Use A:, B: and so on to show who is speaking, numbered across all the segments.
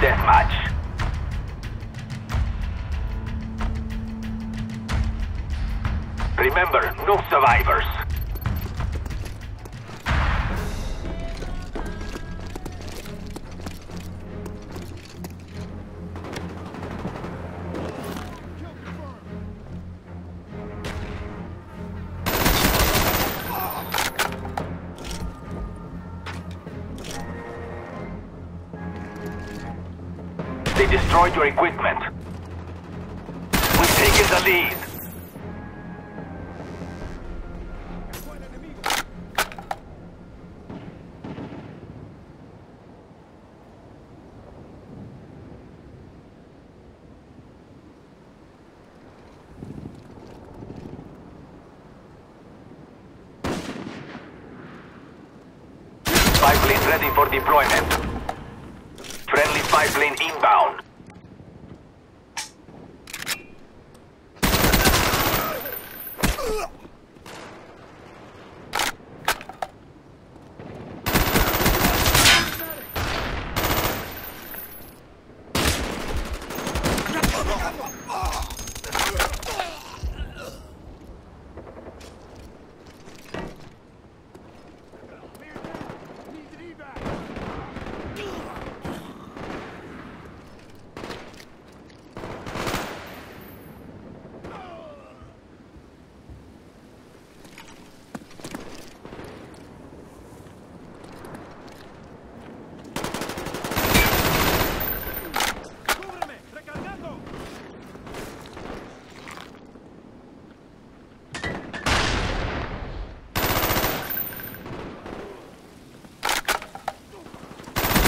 A: deathmatch. Remember, no survivors. Destroyed your equipment. We've taken the lead. Spy plane ready for deployment. Friendly spy plane inbound.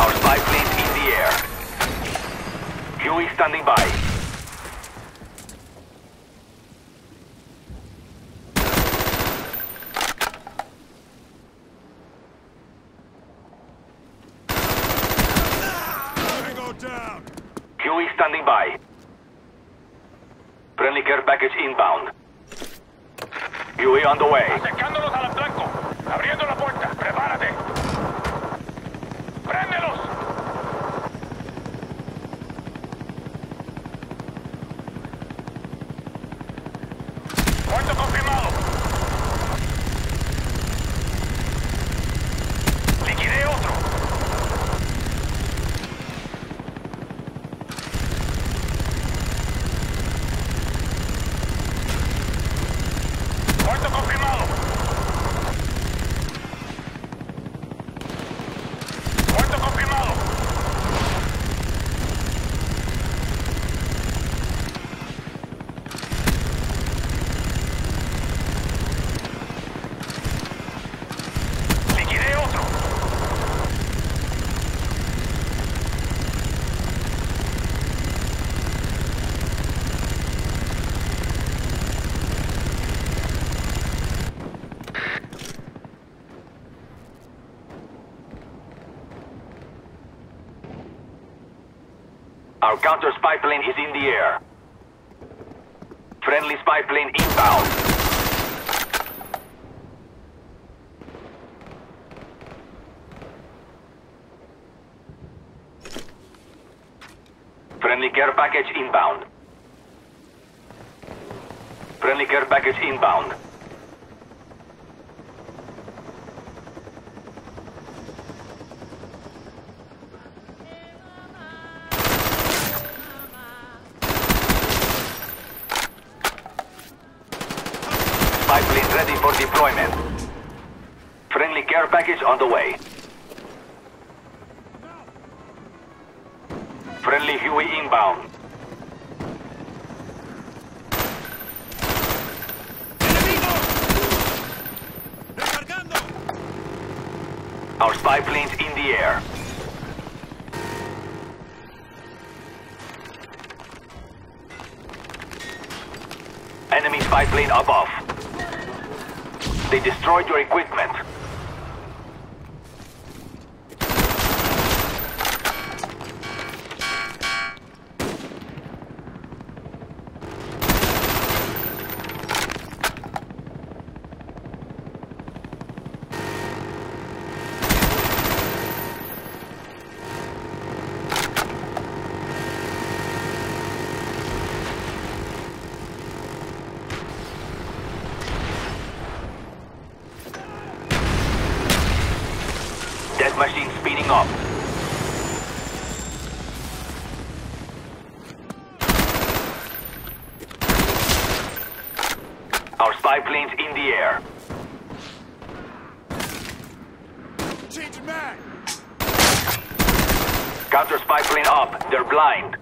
A: Our spy plane's in the air. Huey standing by.
B: Tango
A: standing by. Friendly care package inbound. Huey on the way.
C: Acercándonos al blanco. Abriendo la puerta.
A: Our counter spy plane is in the air. Friendly spy plane inbound. Friendly care package inbound. Friendly care package inbound. Spy plane ready for deployment. Friendly care package on the way. Friendly Huey inbound. Our spy plane's in the air. Enemy spy plane above. They destroyed your equipment. Machine speeding up. Our spy plane's in the air.
B: Changing mag.
A: Counter spy plane up. They're blind.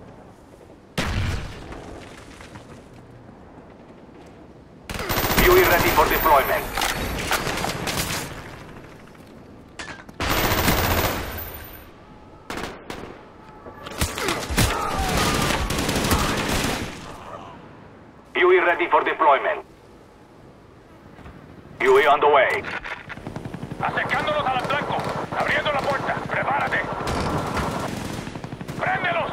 A: Huey ready for deployment. Ready for deployment. UE on the way.
C: Acercándonos al blanco. Abriendo la puerta. Prepárate. ¡Préndelos!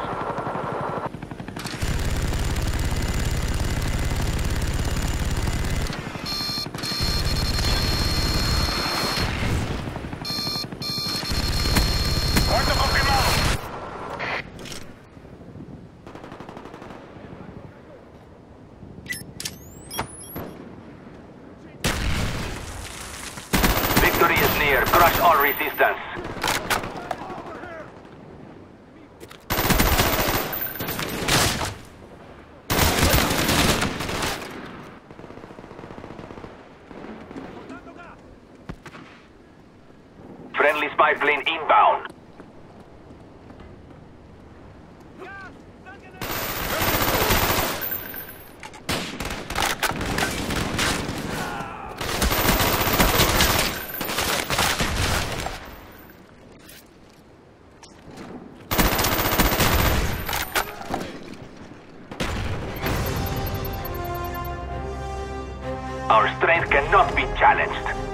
A: Resistance. Friendly spy plane inbound. Cannot be challenged.